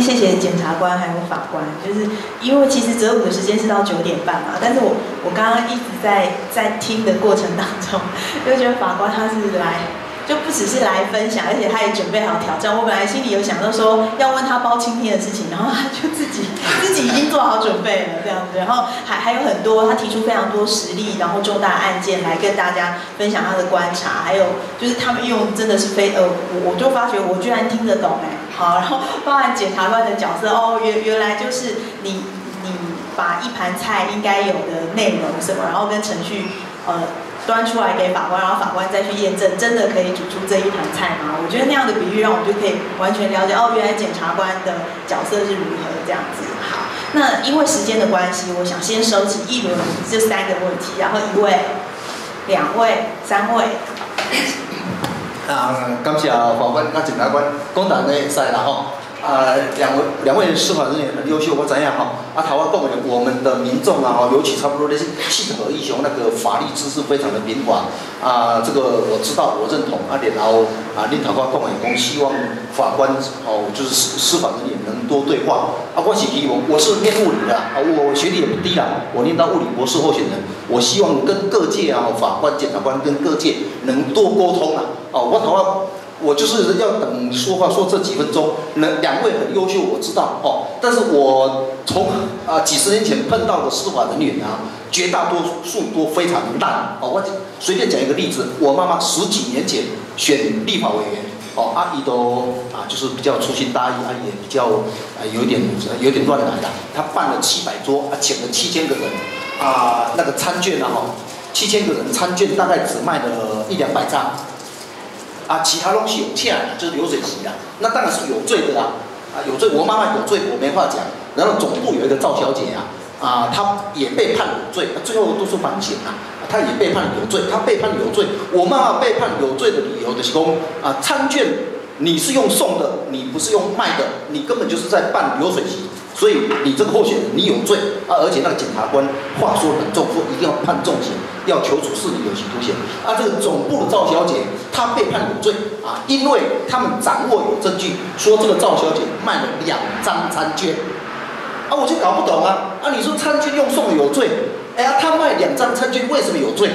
谢谢检察官还有法官，就是因为其实择午的时间是到九点半嘛，但是我我刚刚一直在在听的过程当中，就觉得法官他是来。就不只是来分享，而且他也准备好挑战。我本来心里有想到说要问他包青天的事情，然后他就自己自己已经做好准备了这样子。然后还还有很多，他提出非常多实例，然后重大案件来跟大家分享他的观察。还有就是他们用真的是非呃，我我就发觉我居然听得懂哎，好，然后包含检察官的角色哦，原原来就是你你把一盘菜应该有的内容什么，然后跟程序呃。端出来给法官，然后法官再去验证，真的可以煮出这一盘菜吗？我觉得那样的比喻让我就可以完全了解哦，原来检察官的角色是如何这样子。好，那因为时间的关系，我想先收起一轮这三个问题，然后一位、两位、三位。啊，感谢法官、跟检察官，公党的赛了吼。啊，两位两位司法人员很优秀，我怎样哈？啊，台湾共，我们的民众啊，尤其差不多那些气和英雄，那个法律知识非常的贫乏啊。这个我知道，我认同啊。然后啊，令台湾共员工希望法官哦，就是司司法人员能多对话啊。我是希望，我是念物理的啊，我学历也不低啦，我念到物理博士候选人。我希望跟各界啊，法官、检察官跟各界能多沟通啊。哦，我台湾。我就是要等说话说这几分钟，那两位很优秀，我知道哦。但是我从啊几十年前碰到的司法人员啊，绝大多数都非常烂哦。我随便讲一个例子，我妈妈十几年前选立法委员哦，阿姨都啊就是比较粗心大意，阿姨也比较啊有点有点乱来的。她办了七百桌，啊请了七千个人啊，那个餐券呢哈，七千个人餐券大概只卖了一两百张。啊，其他东西有欠，就是流水席啊，那当然是有罪的啦。啊，有罪，我妈妈有罪，我没话讲。然后总部有一个赵小姐啊，啊，她也被判有罪，最后都是反省啊，她也被判有罪，她被判有罪。我妈妈被判有罪的理由的是说，啊，餐券你是用送的，你不是用卖的，你根本就是在办流水席。所以你这个候选人，你有罪啊！而且那个检察官话说很重，说一定要判重刑，要求处四年有期徒刑。啊，这个总部的赵小姐她被判有罪啊，因为他们掌握有证据，说这个赵小姐卖了两张餐券。啊，我就搞不懂啊！啊，你说餐券用送有罪，哎呀，他卖两张餐券为什么有罪？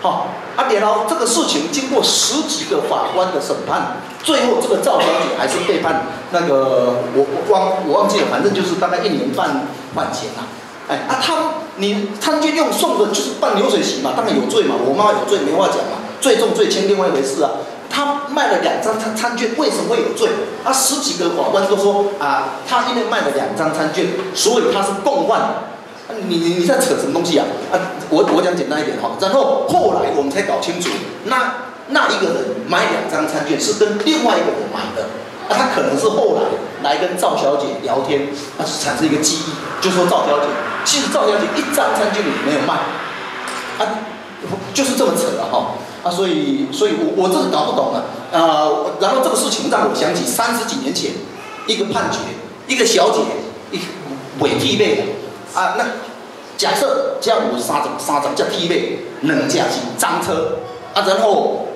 好，啊，然后这个事情经过十几个法官的审判，最后这个赵小姐还是被判那个我我忘我忘记了，反正就是大概一年半半钱呐。哎，啊，他你餐券用送的就是办流水席嘛，当然有罪嘛，我妈有罪没话讲嘛，最重罪轻另外一回事啊。他卖了两张餐餐券，为什么会有罪？啊，十几个法官都说啊，他因为卖了两张餐券，所以他是共犯。你你你在扯什么东西啊？啊，我我讲简单一点哈，然后后来我们才搞清楚，那那一个人买两张餐券是跟另外一个人买的，啊，他可能是后来来跟赵小姐聊天，啊，产生一个记忆，就说赵小姐，其实赵小姐一张餐券也没有卖，啊，就是这么扯的哈，啊，所以所以我我这个搞不懂了，啊，然后这个事情让我想起三十几年前一个判决，一个小姐一违纪背的。啊，那假设这样五三张三张叫 T 位，能驾驶赃车啊，然后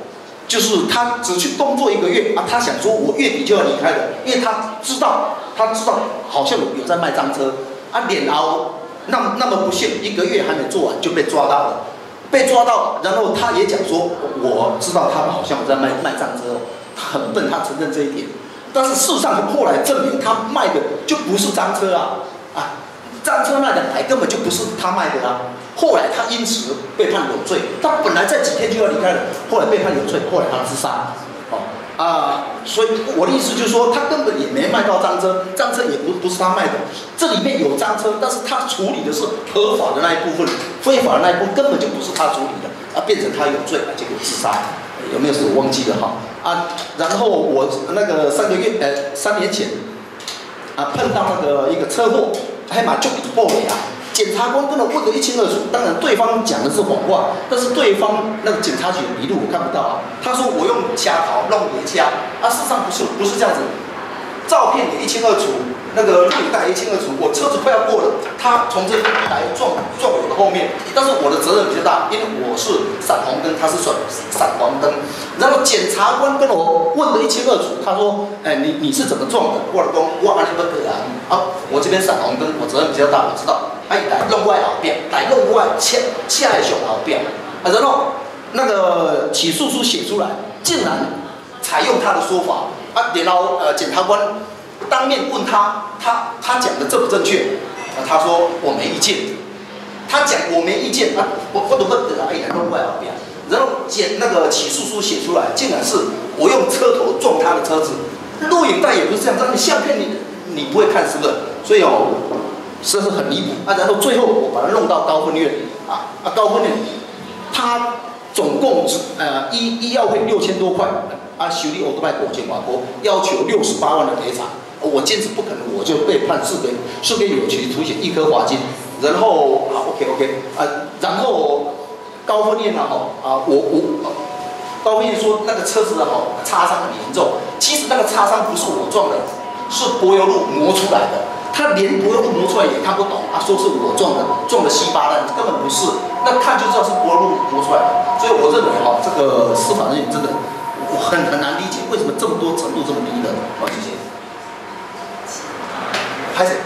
就是他只去工作一个月啊，他想说我月底就要离开了，因为他知道他知道好像有在卖赃车啊，然后那么那么不幸一个月还没做完就被抓到了，被抓到，然后他也讲说我知道他们好像在卖卖赃车，他很笨，他承认这一点，但是事实上后来证明他卖的就不是赃车啊赃车那两台根本就不是他卖的啊！后来他因此被判有罪，他本来这几天就要离开了，后来被判有罪，后来他自杀。哦啊，所以我的意思就是说，他根本也没卖到赃车，赃车也不不是他卖的。这里面有赃车，但是他处理的是合法的那一部分，非法的那一部分根本就不是他处理的，啊，变成他有罪，结果自杀。有没有什么忘记了哈？啊，然后我那个三个月，呃，三年前，啊，碰到那个一个车祸。还蛮就爆雷啊！检察官跟我问得一清二楚，当然对方讲的是谎话，但是对方那个检察局笔录我看不到啊。他说我用掐头弄别掐，啊，事实上不是，不是这样子。照片也一清二楚，那个录影带一清二楚。我车子快要过了，他从这边来撞撞我的后面，但是我的责任比较大，因为我是闪红灯，他是闪闪黄灯。然后检察官跟我问的一清二楚，他说：“哎，你你是怎么撞的？”我老公，我阿你不得啊！啊，我这边闪红灯，我责任比较大，我知道。哎，来弄外后边，来弄外切切来上后边。啊，然后那个起诉书写出来，竟然采用他的说法。啊，然后呃，检察官当面问他，他他讲的正不正确？啊，他说我没意见。他讲我没意见，啊，我我都不得啊，哎，弄外后边。然后检那个起诉书写出来，竟然是我用车头撞他的车子，录影带也不是这样，你相片你你不会看是不是？所以哦，是不是很离谱啊？然后最后我把他弄到高分院啊啊，高分院，他总共只呃医医药费六千多块，啊修理欧都卖五千瓦锅，要求六十八万的赔偿，我坚持不可能，我就被判四个四个有期徒刑，一颗罚金，然后啊 OK OK 啊，然后。高分院呢？哦啊，我我高分院说那个车子的吼擦伤很严重，其实那个擦伤不是我撞的，是柏油路磨出来的。他连柏油路磨出来也看不懂，他，说是我撞的，撞的稀巴烂，根本不是。那看就知道是柏油路磨出来的。所以我认为哈，这个司法人员真的我很很难理解，为什么这么多程度这么低的？好，谢谢。开始。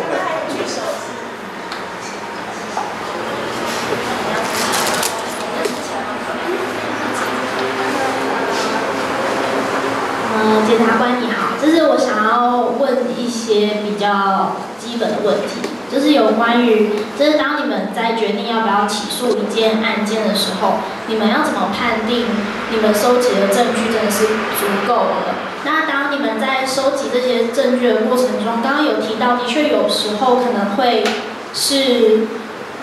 嗯，检察官你好，就是我想要问一些比较基本的问题，就是有关于，就是当你们在决定要不要起诉一件案件的时候，你们要怎么判定你们收集的证据真的是足够的？那当你们在收集这些证据的过程中，刚刚有提到，的确有时候可能会是。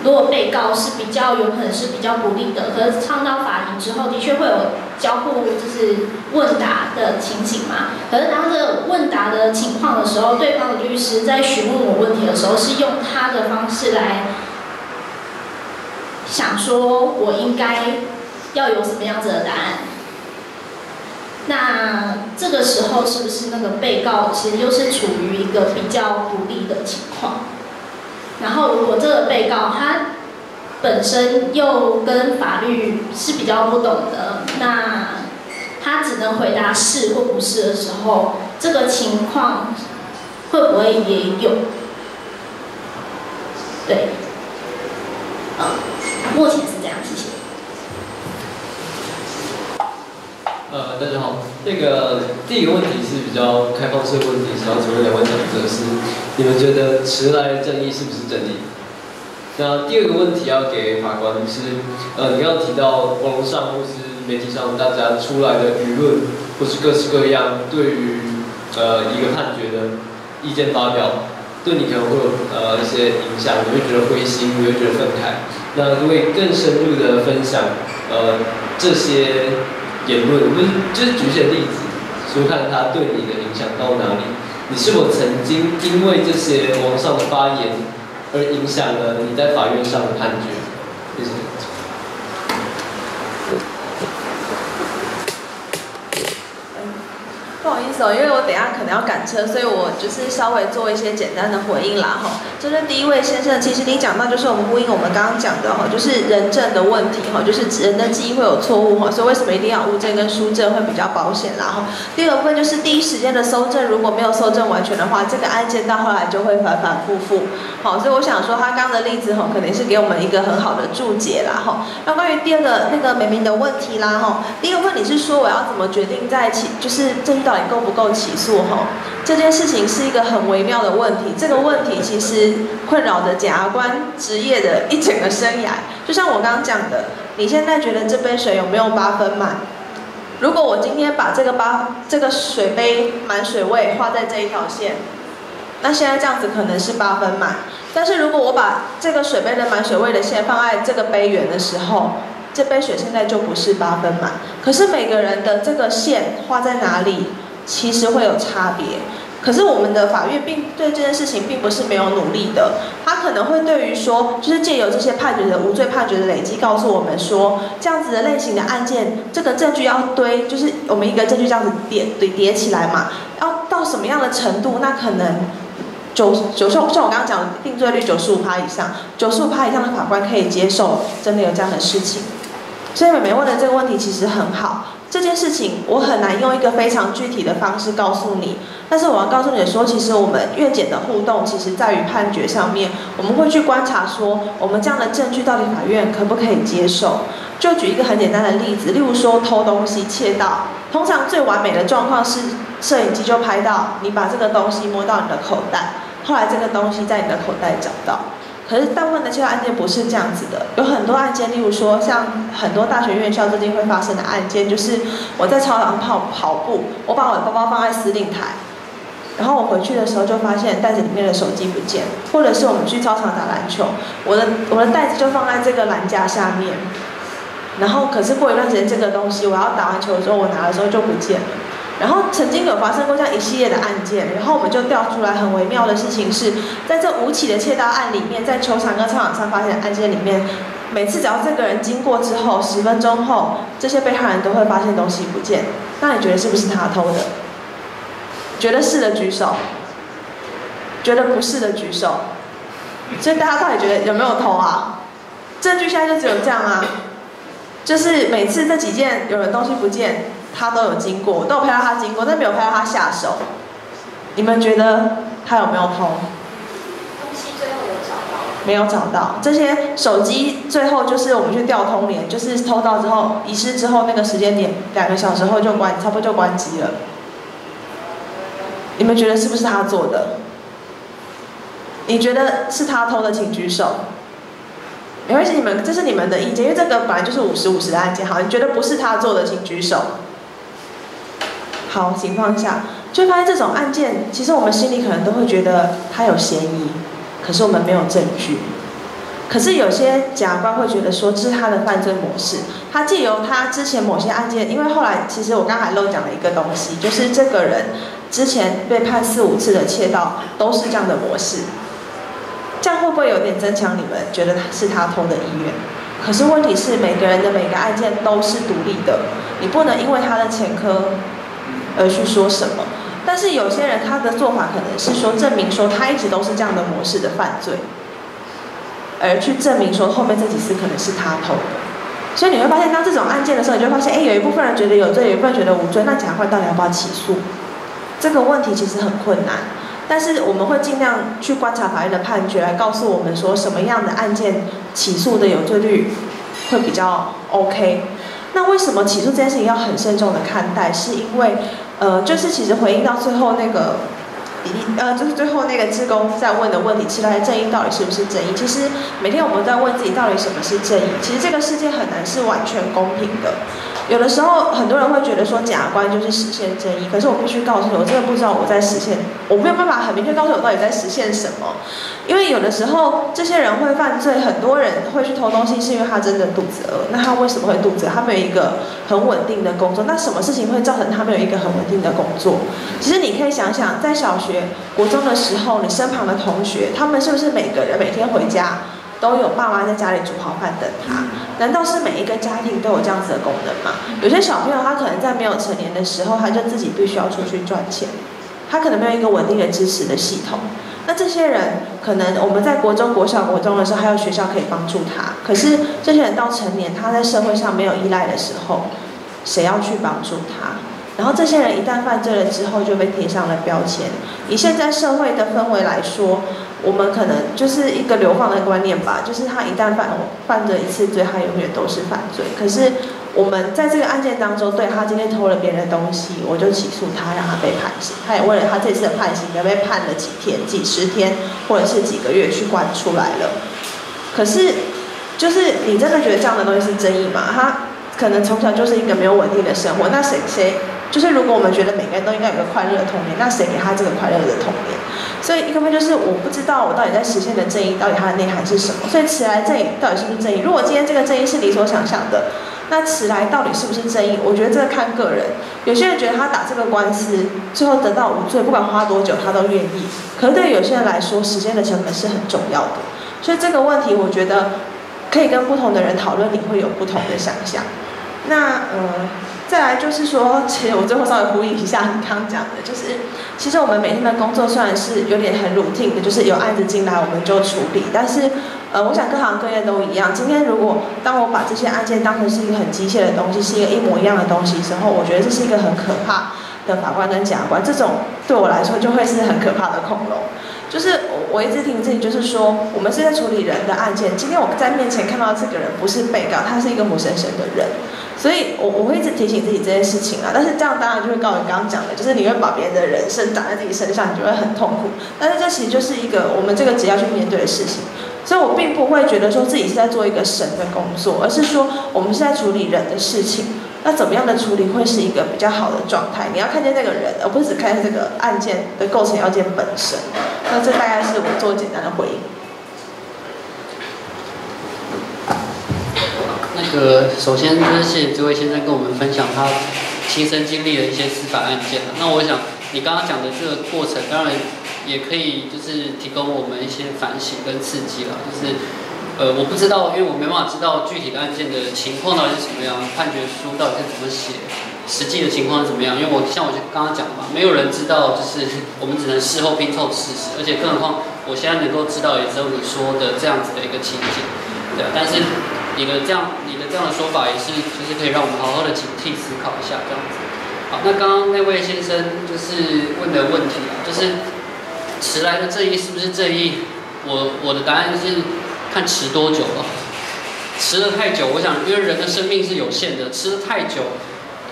如果被告是比较有可能是比较不利的，可是上到法庭之后，的确会有交互就是问答的情形嘛。可是当这问答的情况的时候，对方的律师在询问我问题的时候，是用他的方式来想说我应该要有什么样子的答案。那这个时候是不是那个被告其实又是处于一个比较不利的情况？然后，如果这个被告他本身又跟法律是比较不懂的，那他只能回答是或不是的时候，这个情况会不会也有？对，嗯，目前是这样，谢谢。大家好，那个第一个问题是比较开放式问题，想要请问两位讲者是，你们觉得迟来的正义是不是正义？那第二个问题要给法官是，呃，你要提到网络上或是媒体上大家出来的舆论，或是各式各样对于呃一个判决的意见发表，对你可能会有呃一些影响，你会觉得灰心，你会觉得愤慨。那可以更深入的分享呃这些。言论，我们就是举些例子，说看他对你的影响到哪里。你是否曾经因为这些网上的发言而影响了你在法院上的判决？谢谢。不好意思哦，因为我等下可能要赶车，所以我就是稍微做一些简单的回应啦哈。就是第一位先生，其实你讲到就是我们呼应我们刚刚讲的哈，就是人证的问题哈，就是人的记忆会有错误哈，所以为什么一定要物证跟书证会比较保险啦哈。第二个部分就是第一时间的搜证，如果没有搜证完全的话，这个案件到后来就会反反复复。好，所以我想说他刚刚的例子哈，可能是给我们一个很好的注解啦哈。那关于第二个那个美明的问题啦哈，第一个问题是说我要怎么决定在一起，就是证据到。够不够起诉？哈，这件事情是一个很微妙的问题。这个问题其实困扰着检察官职业的一整个生涯。就像我刚刚讲的，你现在觉得这杯水有没有八分满？如果我今天把这个八这个水杯满水位画在这一条线，那现在这样子可能是八分满。但是如果我把这个水杯的满水位的线放在这个杯缘的时候，这杯水现在就不是八分满。可是每个人的这个线画在哪里？其实会有差别，可是我们的法院并对这件事情并不是没有努力的，他可能会对于说，就是借由这些判决的无罪判决的累积，告诉我们说，这样子的类型的案件，这个证据要堆，就是我们一个证据这样子叠叠叠起来嘛，要。到什么样的程度，那可能九九像像我刚刚讲的定罪率九十五趴以上，九十五趴以上的法官可以接受真的有这样的事情。所以美美问的这个问题其实很好。这件事情我很难用一个非常具体的方式告诉你，但是我要告诉你说，其实我们院检的互动，其实在于判决上面，我们会去观察说，我们这样的证据到底法院可不可以接受。就举一个很简单的例子，例如说偷东西窃盗，通常最完美的状况是摄影机就拍到你把这个东西摸到你的口袋，后来这个东西在你的口袋找到。可是大部分的窃盗案件不是这样子的，有很多案件，例如说像很多大学院校最近会发生的案件，就是我在操场跑跑步，我把我的包包放在司令台，然后我回去的时候就发现袋子里面的手机不见，或者是我们去操场打篮球，我的我的袋子就放在这个篮架下面，然后可是过一段时间这个东西我要打完球的时候我拿的时候就不见了。然后曾经有发生过这样一系列的案件，然后我们就调出来很微妙的事情是，在这五起的窃盗案里面，在球场跟操场上发现的案件里面，每次只要这个人经过之后，十分钟后，这些被害人都会发现东西不见。那你觉得是不是他偷的？觉得是的举手，觉得不是的举手。所以大家到底觉得有没有偷啊？证据现在就只有这样啊，就是每次这几件有人东西不见。他都有经过，我都有拍到他经过，但没有拍到他下手。你们觉得他有没有偷？东西最后有找到？没有找到。这些手机最后就是我们去调通联，就是偷到之后遗失之后那个时间点，两个小时后就关，差不多就关机了。你们觉得是不是他做的？你觉得是他偷的，请举手。没关系，你们这是你们的意见，因为这个本来就是五十五十的案件。好，你觉得不是他做的，请举手。好情况下，就发现这种案件，其实我们心里可能都会觉得他有嫌疑，可是我们没有证据。可是有些检察官会觉得说，这是他的犯罪模式。他借由他之前某些案件，因为后来其实我刚才漏讲了一个东西，就是这个人之前被判四五次的窃盗，都是这样的模式。这样会不会有点增强你们觉得是他偷的意愿？可是问题是，每个人的每个案件都是独立的，你不能因为他的前科。而去说什么？但是有些人他的做法可能是说证明说他一直都是这样的模式的犯罪，而去证明说后面这几次可能是他偷的。所以你会发现，当这种案件的时候，你就会发现，哎，有一部分人觉得有罪，有一部分觉得无罪。那检察官到底要不要起诉？这个问题其实很困难。但是我们会尽量去观察法院的判决，来告诉我们说什么样的案件起诉的有罪率会比较 OK。那为什么起诉这件事情要很慎重的看待？是因为，呃，就是其实回应到最后那个，呃，就是最后那个志工在问的问题，迟来的正义到底是不是正义？其实每天我们都在问自己，到底什么是正义？其实这个世界很难是完全公平的。有的时候，很多人会觉得说，假官就是实现正义。可是我必须告诉你，我真的不知道我在实现，我没有办法很明确告诉我到底在实现什么。因为有的时候，这些人会犯罪，很多人会去偷东西，是因为他真的肚子饿。那他为什么会肚子饿？他没有一个很稳定的工作。那什么事情会造成他没有一个很稳定的工作？其实你可以想想，在小学、国中的时候，你身旁的同学，他们是不是每个人每天回家？都有爸妈在家里煮好饭等他，难道是每一个家庭都有这样子的功能吗？有些小朋友他可能在没有成年的时候，他就自己必须要出去赚钱，他可能没有一个稳定的支持的系统。那这些人可能我们在国中国小国中的时候，还有学校可以帮助他。可是这些人到成年，他在社会上没有依赖的时候，谁要去帮助他？然后这些人一旦犯罪了之后，就被贴上了标签。以现在社会的氛围来说，我们可能就是一个流放的观念吧，就是他一旦犯犯了一次罪，他永远都是犯罪。可是我们在这个案件当中，对他今天偷了别人的东西，我就起诉他，让他被判刑。他也为了他这次的判刑，也被判了几天、几十天，或者是几个月去关出来了。可是，就是你真的觉得这样的东西是正义吗？他可能从小就是一个没有稳定的生活，那谁谁？就是如果我们觉得每个人都应该有个快乐的童年，那谁给他这个快乐的童年？所以一个问就是我不知道我到底在实现的正义到底它的内涵是什么。所以迟来正义到底是不是正义？如果今天这个正义是你所想象的，那迟来到底是不是正义？我觉得这个看个人。有些人觉得他打这个官司最后得到无罪，不管花多久他都愿意。可是对有些人来说，时间的成本是很重要的。所以这个问题我觉得可以跟不同的人讨论，你会有不同的想象。那呃。再来就是说，其实我最后稍微呼应一下你刚刚讲的，就是其实我们每天的工作虽然是有点很 routine 的，就是有案子进来我们就处理，但是呃，我想各行各业都一样。今天如果当我把这些案件当成是一个很机械的东西，是一个一模一样的东西时候，我觉得这是一个很可怕的法官跟检察官，这种对我来说就会是很可怕的恐龙。就是我我一直听自己就是说，我们是在处理人的案件。今天我在面前看到这个人不是被告，他是一个活生生的人。所以我我会一直提醒自己这件事情啊。但是这样当然就会告诉你刚刚讲的，就是你会把别人的人生打在自己身上，你就会很痛苦。但是这其实就是一个我们这个职要去面对的事情。所以我并不会觉得说自己是在做一个神的工作，而是说我们是在处理人的事情。那怎么样的处理会是一个比较好的状态？你要看见这个人，而不是只看见这个案件的构成要件本身。那这大概是我做简单的回应。那个首先就是谢谢这位先生跟我们分享他亲身经历的一些司法案件。那我想你刚刚讲的这个过程，当然也可以就是提供我们一些反省跟刺激了，就是。呃，我不知道，因为我没办法知道具体的案件的情况到底是什么样，判决书到底是怎么写，实际的情况是怎么样。因为我像我刚刚讲嘛，没有人知道，就是 我们只能事后拼凑事实，而且更何况我现在能够知道，也只有你说的这样子的一个情景，对。但是你的这样，你的这样的说法也是，就是可以让我们好好的警惕思考一下这样子。好，那刚刚那位先生就是问的问题啊，就是迟来的正义是不是正义？我我的答案就是。看迟多久了，迟了太久，我想，因为人的生命是有限的，迟了太久，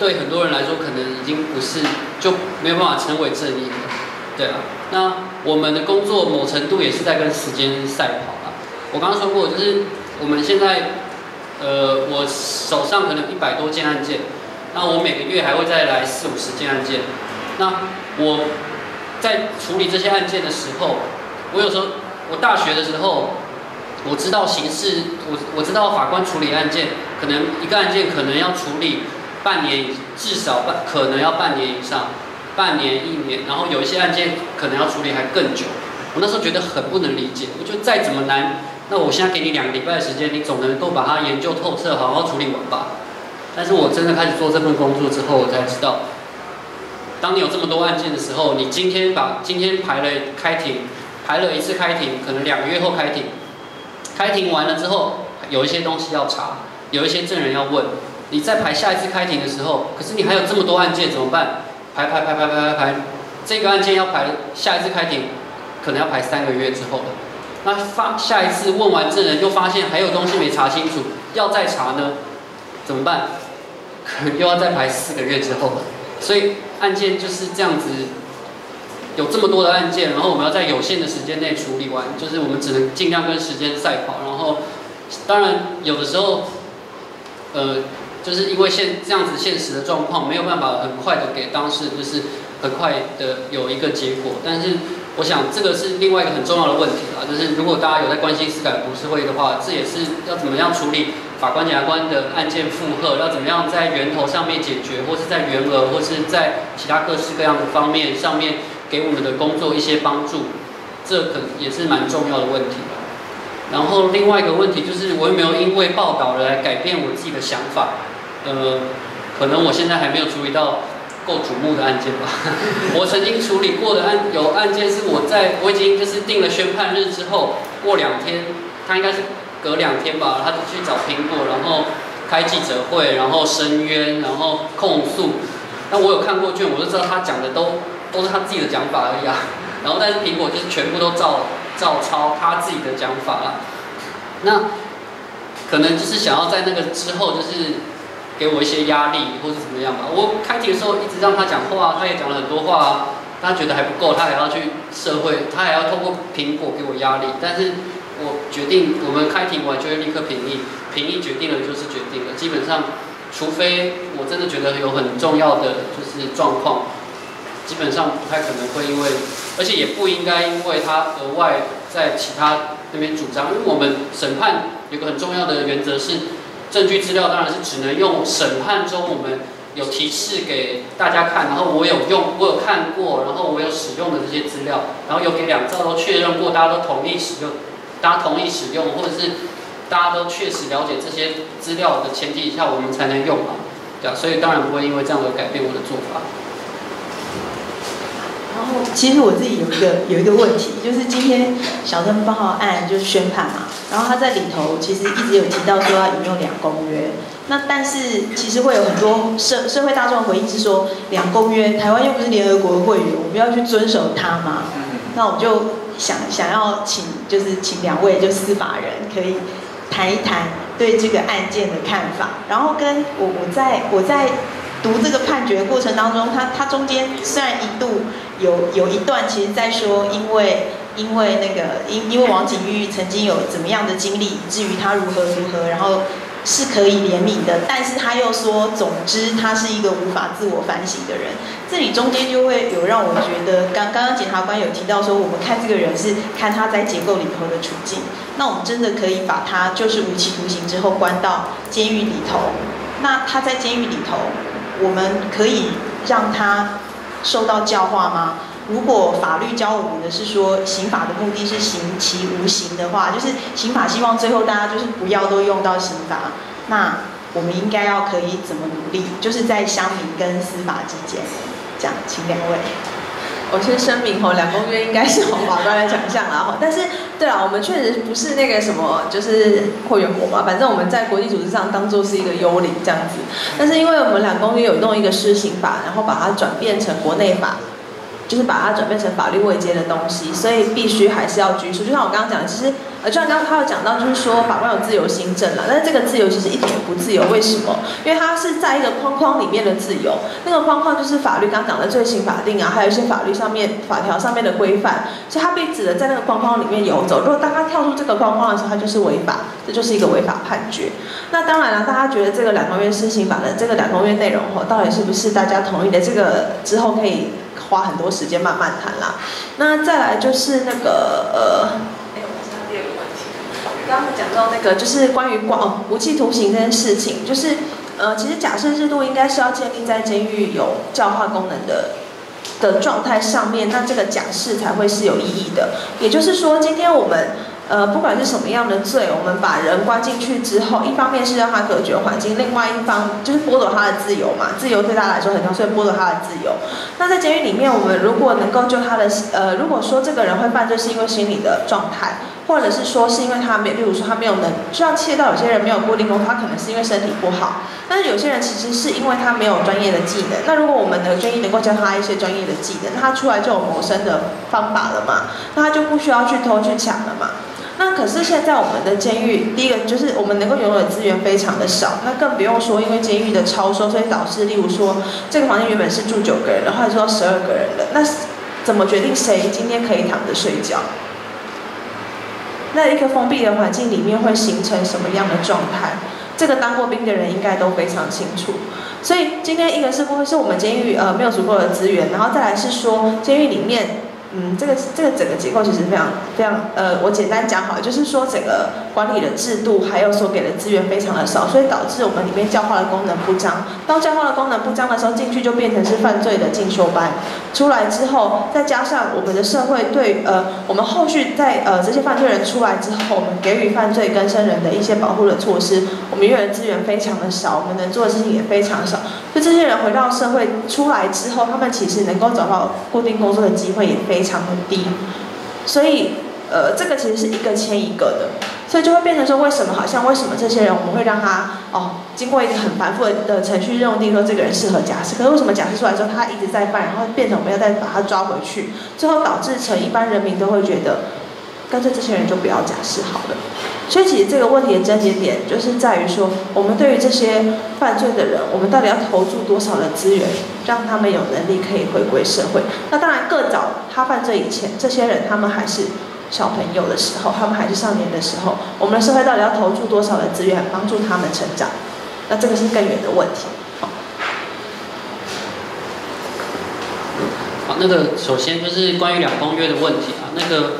对很多人来说，可能已经不是就没有办法成为正义了，对啊。那我们的工作某程度也是在跟时间赛跑啊。我刚刚说过，就是我们现在，呃，我手上可能一百多件案件，那我每个月还会再来四五十件案件。那我在处理这些案件的时候，我有时候，我大学的时候。我知道刑事，我我知道法官处理案件，可能一个案件可能要处理半年以，至少半可能要半年以上，半年一年，然后有一些案件可能要处理还更久。我那时候觉得很不能理解，我觉得再怎么难，那我现在给你两个礼拜的时间，你总能够把它研究透彻，好好处理完吧。但是我真的开始做这份工作之后，我才知道，当你有这么多案件的时候，你今天把今天排了开庭，排了一次开庭，可能两个月后开庭。开庭完了之后，有一些东西要查，有一些证人要问。你再排下一次开庭的时候，可是你还有这么多案件怎么办？排排排排排排排，这个案件要排下一次开庭，可能要排三个月之后了。那发下一次问完证人，又发现还有东西没查清楚，要再查呢，怎么办？可 能又要再排四个月之后了。所以案件就是这样子。有这么多的案件，然后我们要在有限的时间内处理完，就是我们只能尽量跟时间赛跑。然后，当然有的时候，呃，就是因为现这样子现实的状况，没有办法很快的给当事人就是很快的有一个结果。但是，我想这个是另外一个很重要的问题啦，就是如果大家有在关心司改不是会的话，这也是要怎么样处理法官、检察官的案件负荷，要怎么样在源头上面解决，或是在原额，或是在其他各式各样的方面上面。给我们的工作一些帮助，这可也是蛮重要的问题。然后另外一个问题就是，我有没有因为报道来改变我自己的想法？呃，可能我现在还没有处理到够瞩目的案件吧。我曾经处理过的案有案件是我在我已经就是定了宣判日之后，过两天，他应该是隔两天吧，他就去找苹果，然后开记者会，然后申冤，然后控诉。那我有看过卷，我就知道他讲的都。都是他自己的讲法而已啊，然后但是苹果就是全部都照照抄他自己的讲法了，那可能就是想要在那个之后就是给我一些压力或者怎么样吧。我开庭的时候一直让他讲话，他也讲了很多话，他觉得还不够，他还要去社会，他还要通过苹果给我压力。但是我决定，我们开庭完就会立刻评议，评议决定了就是决定了，基本上除非我真的觉得有很重要的就是状况。基本上不太可能会因为，而且也不应该因为他额外在其他那边主张，因为我们审判有个很重要的原则是，证据资料当然是只能用审判中我们有提示给大家看，然后我有用，我有看过，然后我有使用的这些资料，然后有给两兆都确认过，大家都同意使用，大家同意使用，或者是大家都确实了解这些资料的前提下，我们才能用嘛。对啊，所以当然不会因为这样而改变我的做法。然后，其实我自己有一个有一个问题，就是今天小灯泡案就是宣判嘛，然后他在里头其实一直有提到说要引用两公约，那但是其实会有很多社社会大众回应是说，两公约台湾又不是联合国的会员，我们要去遵守它嘛？那我就想想要请就是请两位就司法人可以谈一谈对这个案件的看法，然后跟我我在我在。读这个判决过程当中，他他中间虽然一度有有一段，其实在说，因为因为那个因因为王景玉曾经有怎么样的经历，以至于他如何如何，然后是可以怜悯的，但是他又说，总之他是一个无法自我反省的人。这里中间就会有让我觉得，刚刚刚检察官有提到说，我们看这个人是看他在结构里头的处境，那我们真的可以把他就是无期徒刑之后关到监狱里头，那他在监狱里头。我们可以让他受到教化吗？如果法律教我们的是说刑法的目的是行其无形的话，就是刑法希望最后大家就是不要都用到刑法，那我们应该要可以怎么努力？就是在乡民跟司法之间，这样，请两位。我先声明吼，两公约应该是法官的奖项啦吼，但是对啊，我们确实不是那个什么，就是会员国嘛，反正我们在国际组织上当做是一个幽灵这样子。但是因为我们两公约有弄一个施行法，然后把它转变成国内法。就是把它转变成法律未接的东西，所以必须还是要拘束。就像我刚刚讲的，其实呃，就像刚刚他有讲到，就是说法官有自由行政了，但是这个自由其实一点也不自由。为什么？因为它是在一个框框里面的自由，那个框框就是法律刚讲的罪行法定啊，还有一些法律上面法条上面的规范，所以他被指的在那个框框里面游走。如果当他跳出这个框框的时候，他就是违法，这就是一个违法判决。那当然了，大家觉得这个两公约施行法的这个两公约内容后，到底是不是大家同意的？这个之后可以。花很多时间慢慢谈啦。那再来就是那个呃，刚刚讲到那个就是关于光无期徒刑这件事情，就是呃，其实假设制度应该是要建立在监狱有教化功能的的状态上面，那这个假释才会是有意义的。也就是说，今天我们。呃，不管是什么样的罪，我们把人关进去之后，一方面是让他隔绝环境，另外一方就是剥夺他的自由嘛。自由对他来说很重要，所以剥夺他的自由。那在监狱里面，我们如果能够救他的呃，如果说这个人会犯罪是因为心理的状态，或者是说是因为他没，例如说他没有能，就像切到有些人没有固定工，他可能是因为身体不好。但是有些人其实是因为他没有专业的技能。那如果我们的专业能够教他一些专业的技能，他出来就有谋生的方法了嘛？那他就不需要去偷去抢了嘛？那可是现在我们的监狱，第一个就是我们能够拥有的资源非常的少，那更不用说因为监狱的超收，所以导致例如说这个房间原本是住九个人的，或者说十二个人的，那怎么决定谁今天可以躺着睡觉？那一个封闭的环境里面会形成什么样的状态？这个当过兵的人应该都非常清楚。所以今天一个是不会是我们监狱呃没有足够的资源，然后再来是说监狱里面。嗯，这个这个整个结构其实非常非常呃，我简单讲好，就是说整个管理的制度还有所给的资源非常的少，所以导致我们里面教化的功能不彰。当教化的功能不彰的时候，进去就变成是犯罪的进修班。出来之后，再加上我们的社会对呃，我们后续在呃这些犯罪人出来之后，我们给予犯罪更生人的一些保护的措施，我们院的资源非常的少，我们能做的事情也非常少。就这些人回到社会出来之后，他们其实能够找到固定工作的机会也非。非常的低，所以呃，这个其实是一个牵一个的，所以就会变成说，为什么好像为什么这些人我们会让他哦，经过一个很繁复的程序认定说这个人适合假释，可是为什么假释出来之后他一直在犯，然后变成我们要再把他抓回去，最后导致成一般人民都会觉得，干脆这些人就不要假释好了。所以其实这个问题的症结点就是在于说，我们对于这些犯罪的人，我们到底要投注多少的资源，让他们有能力可以回归社会？那当然，更早他犯罪以前，这些人他们还是小朋友的时候，他们还是少年的时候，我们的社会到底要投注多少的资源帮助他们成长？那这个是更远的问题。好，那个首先就是关于两公约的问题啊，那个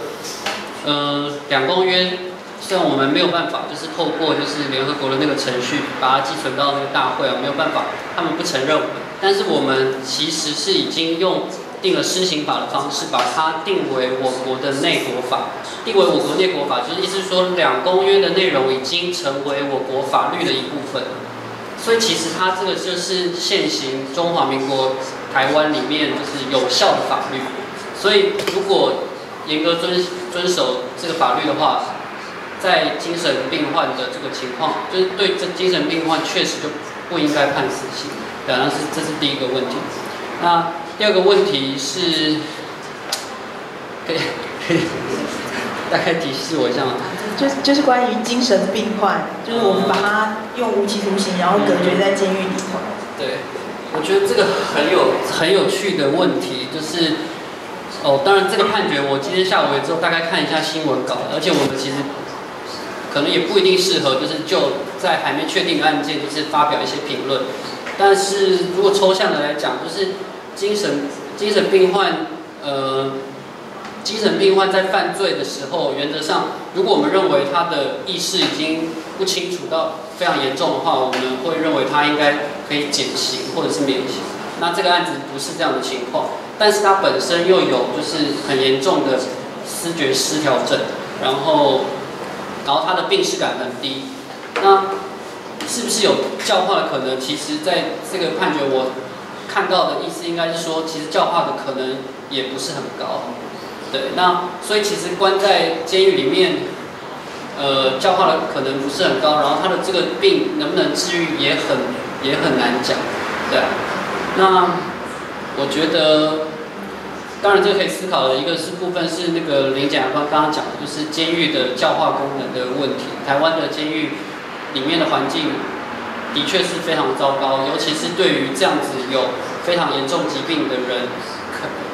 呃两公约。虽然我们没有办法，就是透过就是联合国的那个程序把它寄存到那个大会啊，没有办法，他们不承认我们。但是我们其实是已经用定了施行法的方式，把它定为我国的内国法，定为我国内国法，就是意思说两公约的内容已经成为我国法律的一部分。所以其实它这个就是现行中华民国台湾里面就是有效的法律。所以如果严格遵遵守这个法律的话，在精神病患的这个情况，就是对这精神病患确实就不应该判死刑。当然是这是第一个问题。那第二个问题是，可以可以 大概提示我一下吗？就是就是关于精神病患，就是我们把他用无期徒刑，然后隔绝在监狱里头。对，我觉得这个很有很有趣的问题，就是哦，当然这个判决我今天下午也之后大概看一下新闻稿，而且我们其实可能也不一定适合，就是就在还没确定的案件，就是发表一些评论。但是如果抽象的来讲，就是精神精神病患，呃。精神病患在犯罪的时候，原则上，如果我们认为他的意识已经不清楚到非常严重的话，我们会认为他应该可以减刑或者是免刑。那这个案子不是这样的情况，但是他本身又有就是很严重的思觉失调症，然后，然后他的病史感很低，那是不是有教化的可能？其实在这个判决我看到的意思应该是说，其实教化的可能也不是很高。对，那所以其实关在监狱里面，呃，教化的可能不是很高，然后他的这个病能不能治愈也很也很难讲，对。那我觉得，当然这可以思考的一个是部分是那个林检察官刚刚讲的，就是监狱的教化功能的问题。台湾的监狱里面的环境的确是非常糟糕，尤其是对于这样子有非常严重疾病的人。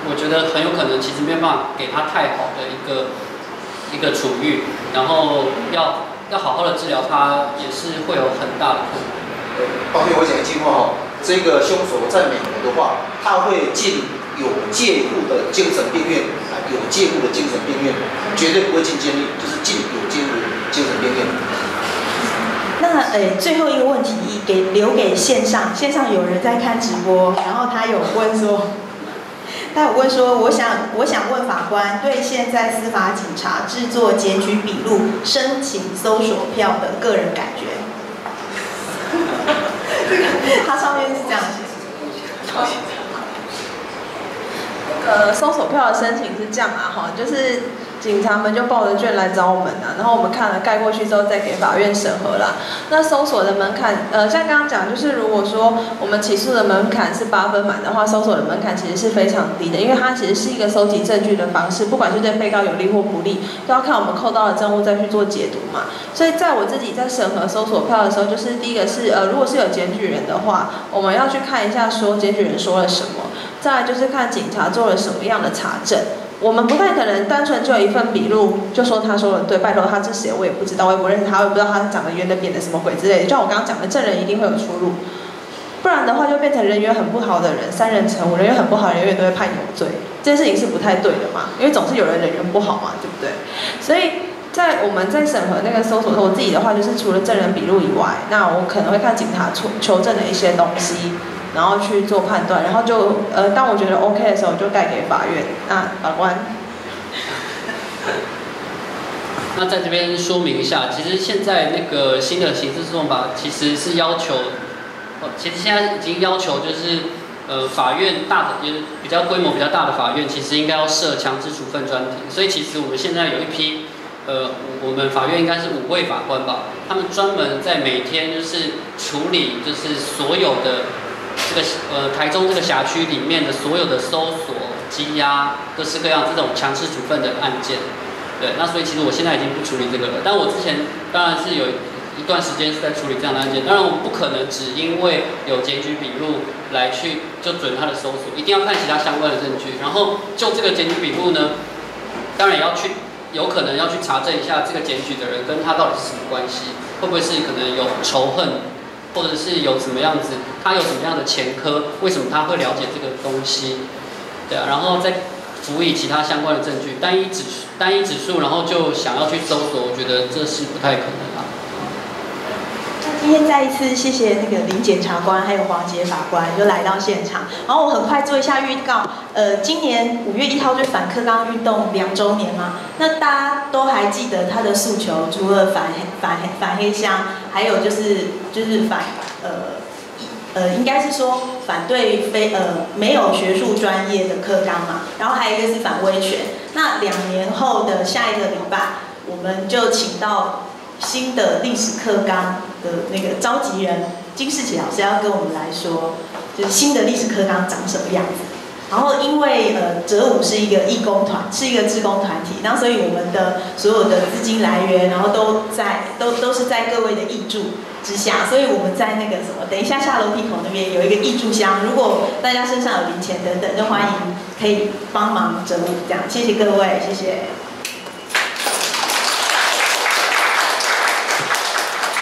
我觉得很有可能，其实没办法给他太好的一个一个处遇，然后要要好好的治疗他，也是会有很大的困难。抱歉，我讲一句话哦，这个凶手在美国的话，他会进有介入的精神病院啊，有介入的精神病院，绝对不会进监狱，就是进有介入的精神病院。那诶，最后一个问题给留给线上，线上有人在看直播，然后他有问说。他有问说：“我想，我想问法官，对现在司法警察制作检举笔录、申请搜索票的个人感觉。这个，它上面是这样。呃搜索票的申请是这样啊，哈，就是。”警察们就抱着卷来找我们啊，然后我们看了盖过去之后再给法院审核啦。那搜索的门槛，呃，像刚刚讲，就是如果说我们起诉的门槛是八分满的话，搜索的门槛其实是非常低的，因为它其实是一个收集证据的方式，不管是对被告有利或不利，都要看我们扣到的证物再去做解读嘛。所以在我自己在审核搜索票的时候，就是第一个是，呃，如果是有检举人的话，我们要去看一下说检举人说了什么，再就是看警察做了什么样的查证。我们不太可能单纯就有一份笔录就说他说了对，拜托他是谁我也不知道，我也不认识他，我也不知道他长得圆的扁的什么鬼之类的。就像我刚刚讲的，证人一定会有出入，不然的话就变成人缘很不好的人，三人成虎，人缘很不好，人永远都会判有罪，这件事情是不太对的嘛，因为总是有人人缘不好嘛，对不对？所以在我们在审核那个搜索的时候，我自己的话就是除了证人笔录以外，那我可能会看警察求求证的一些东西。然后去做判断，然后就呃，当我觉得 OK 的时候，就盖给法院。那法官，那在这边说明一下，其实现在那个新的刑事诉讼法其实是要求，哦，其实现在已经要求就是，呃，法院大的就是比较规模比较大的法院，其实应该要设强制处分专庭。所以其实我们现在有一批，呃，我们法院应该是五位法官吧，他们专门在每天就是处理就是所有的。这个呃，台中这个辖区里面的所有的搜索、羁押、各式各样这种强制处分的案件，对，那所以其实我现在已经不处理这个了。但我之前当然是有一段时间是在处理这样的案件。当然，我们不可能只因为有检举笔录来去就准他的搜索，一定要看其他相关的证据。然后就这个检举笔录呢，当然也要去有可能要去查证一下这个检举的人跟他到底是什么关系，会不会是可能有仇恨。或者是有什么样子，他有什么样的前科？为什么他会了解这个东西？对啊，然后再辅以其他相关的证据，单一指单一指数，然后就想要去搜索，我觉得这是不太可能的。今天再一次谢谢那个林检察官还有黄杰法官就来到现场，然后我很快做一下预告，呃，今年五月一号就反克刚运动两周年嘛，那大家都还记得他的诉求，除了反反反黑箱，还有就是就是反呃呃应该是说反对非呃没有学术专业的课纲嘛，然后还有一个是反威权。那两年后的下一个礼拜，我们就请到。新的历史课纲的那个召集人金世杰老师要跟我们来说，就是新的历史课纲长什么样子。然后因为呃哲武是一个义工团，是一个志工团体，然后所以我们的所有的资金来源，然后都在都 都是在各位的义助之下。所以我们在那个什么，等一下下楼梯口那边有一个义助箱，如果大家身上有零钱等等，就欢迎可以帮忙哲武这样。谢谢各位，谢谢。